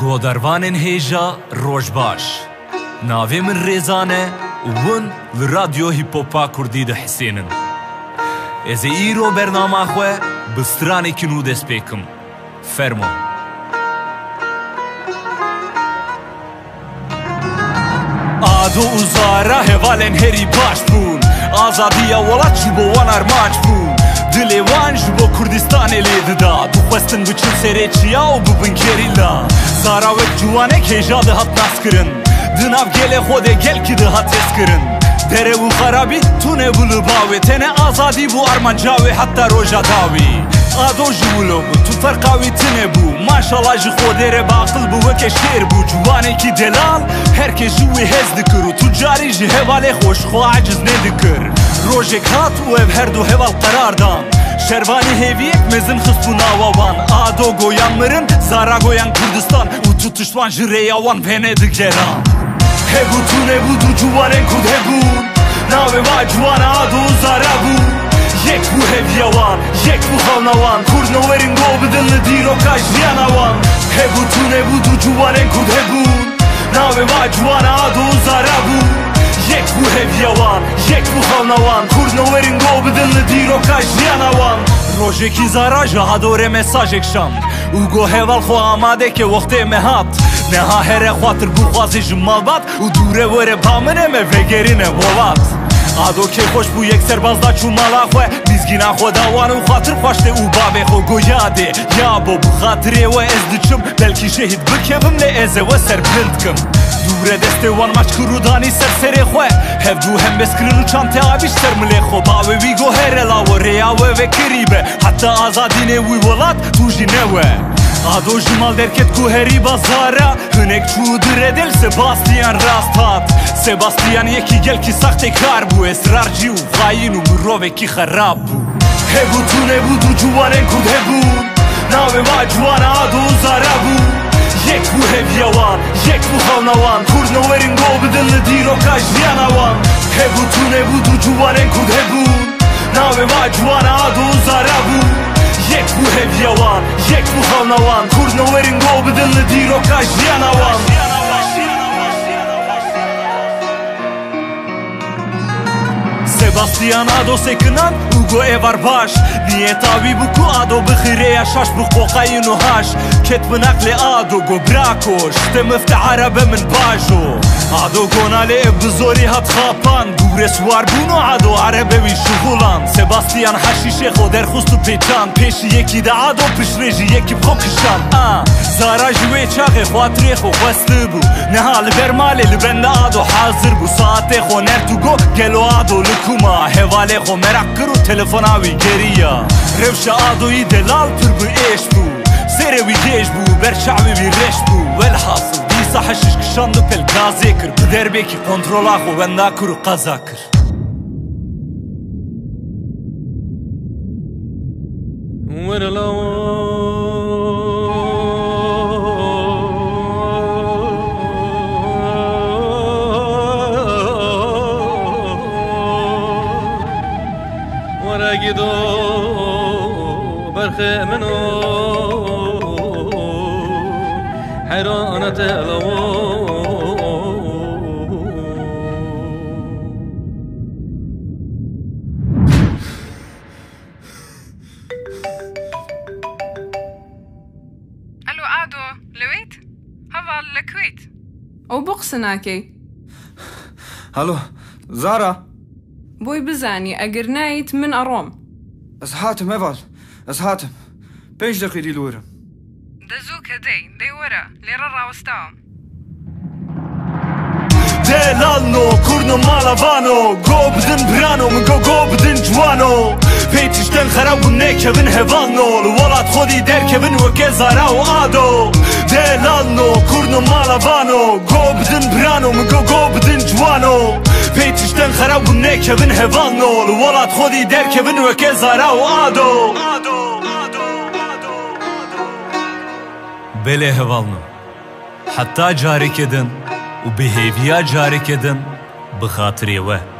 Godarvanên hêja roj baş. Navê min Rêzan e li radyo Hîpopa Kurdî dihesênin. Ez ê îro bernama xwe bi stranekî nû dest pêkim. Fermo. Ado uzara hevalen heri baş bun Azadiya walat ji bo wan armanc bun Dilê wan ji bo Kurdistan lê dida Du xwestin biçin serê çiya û bibin gerîla Zara wek ciwanek hêja dihat naskirin Di nav gelê xwedê gelkî dihat tezkirin Dere û xerabî tune bû li bawê Tene azadî bû armancawê heta roja dawî Ado ji wilo bû tu ferqa wî tune bû Maşala ji xwedêre baqil bû weke şêr bû Ciwanekî delal herkes wî hez dikir. Û tu carî ji hevalê xweşxwe aciz nedikir Rojek hat û ev her du heval qerar dan Şervanî hêviyek mezin nawa wan Ado goyan mirin zara goyan Kurdistan. Û tu tiştwan ji rêya wan vêne digeran Hebû tu nebû du ciwanên Kurd hebûn Navê wa ciwana ado û zara bû Yek bû heviya wan, yek bû xewna wan Kurd newerin go bidin li dîroka jiyana wan Hebû tu nebû du ciwanên Kurd hebûn Navê wa ciwana ado û zara bû Yek bû heviya wan, yek bû xewna wan Kurd newerin go bidin li dîroka jiyana wan Rojekî zara ji hadorê mesajek û got heval xwe amadeke wextê me hat Neha here xwatir bû xwazê ji malbat. Û dûre were ba min em e vegerîne bolat Ado kê xweş bû yek serbazda çû mala xwe. Dîzgîna xwe dawan û xatir xweştê û bavê xwe goyadê Ya bo bi xatirê we ez diçim. Belkî şehîd bikevim lê ez ê we serbilind Dûre destê wan maç kir û danî ser serê xwe Hev dû hem bezkirin û çantê avîş ser milê xwe Bavê wî gohere lawe rêya we vekirî be Heta azadînê wî welat tû jî ne we Ado ji mal derket ku herî bazara Hinek çû dire dil Sebastian rast hat Sebastian yekî gelkî saxtê kar bû Esrarcî û xayîn û mirovekî xerab bû Hebû tu nebû du ciwanên Kurd hebûn Navê wa ciwana ado zara bû Yek bu hev yavan Yek bu havnavan Turnoverin gol bedin në diro ka He bu tu ne bu tu gjuaren kud hebu Nave va gjuana adu zarabu Yek bu hev yavan Yek bu havnavan Turnoverin gol bedin në diro ka shvjanavan Bastianado sekinan Ugo evar baş Niye tabi bu ku ado bıkhire yaşaş bu kokain u haş Ket bınakle ado go brako Şte müfte arabe min bajo Ado gonale e bzori hat khapan Dure suar bunu ado arabe vi şugulan Sebastian haşişe khoder khustu pecan Peşi yeki de ado pişreji yeki bkhokişan Ah زارا جوی چاقه خاطر خو خواسته بو نه حال بر مال لبنده آدو حاضر بو ساعت خو نر تو گو گلو آدو Hevalê xwe merak kir û telefona wî geriya. Rewşa Adoyî delal pir bi êş bû. Serê wî gêj bû berçavê wî reş bû. Welhasıl dîsa heşiş kişandı pel gazê kir. Bi derbekî kontrola xwe wenda kir û ورقدو برخ منو. حيرانة لو ألو آدو لويت؟ هوا لكويت. أو بقسناكي هلو زارا؟ بوي بزاني أجر نايت من أروم. ئەس هاتم ئەڤال ئەس هاتم. پێنج دەقیری لورم دەزوو کە دەی دەی وەرە لێرە ڕاوستاوم دێلانۆ کوردن ماڵەوانۆ گۆ بدن برانۆ منگۆ گۆ بدن جوانۆ پێی تشتن خەراب بوو نێکەبن هێوانۆ وڵات خۆدی دەرکەبن وەکێ زارا و ئادۆ دێلانۆ کوردن ماڵەوانۆ گۆ بدن برانۆ منگۆ گۆ بدن جوانۆ xerab bu nekevin hevalno Li welat xodî derkevin weke zara û ado. Belê hevalno Heta carekê din û bihêviya carekê din bi xatirê we